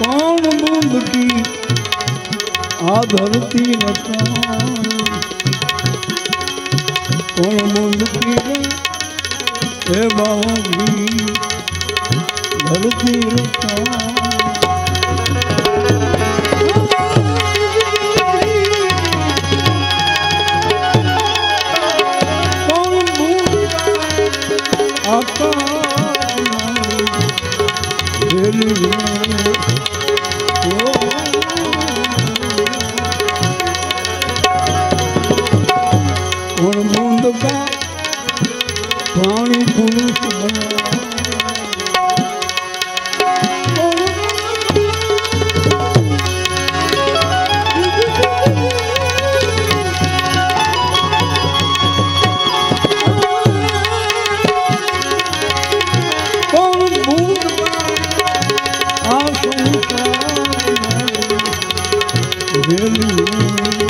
પણ બુંદકી આ ધરતી પણ બુંદકી હે બાબી ધરતી રતા う。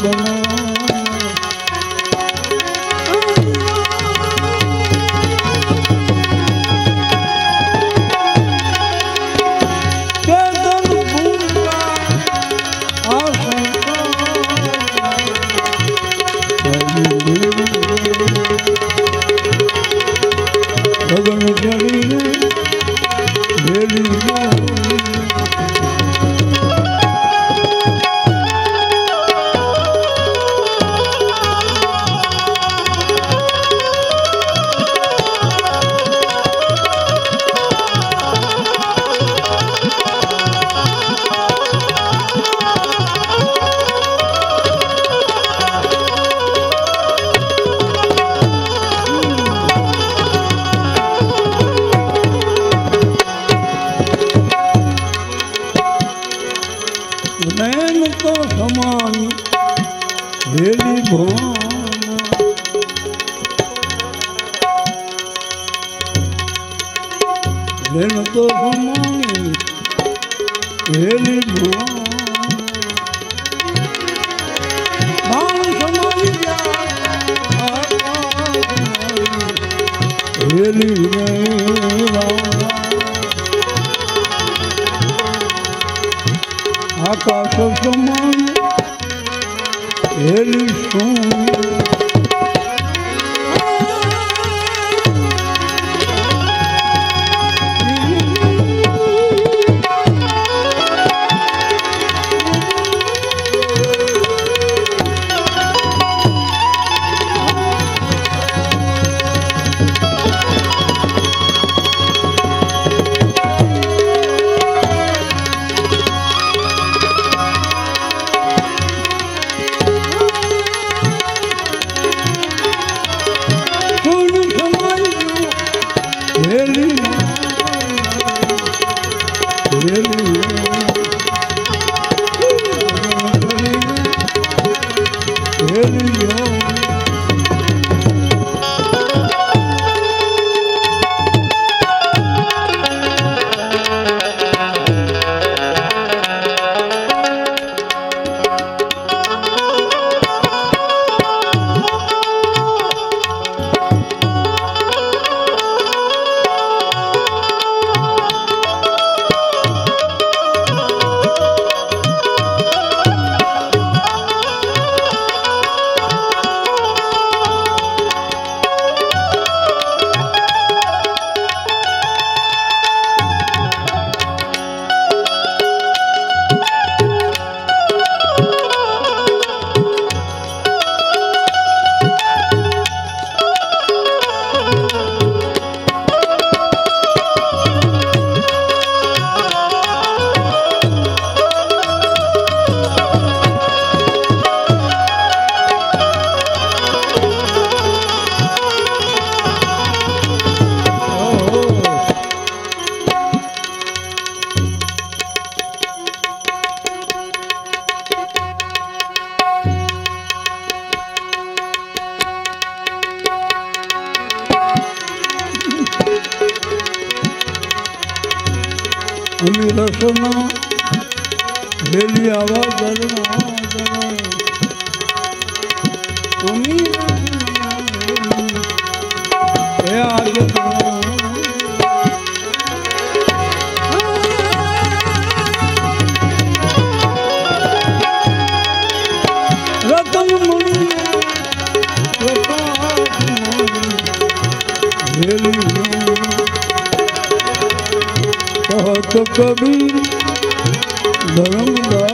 Thank you. રેણ તો ભમાણી રેણી ભાણ સમાઈ ગયા રેલી આકાશ સમાન હેલી શું હેલી અમે રસના રેલી આવા ઝરણા ઝરણા. અમે રસના રેલી Sokobi, Zorunda.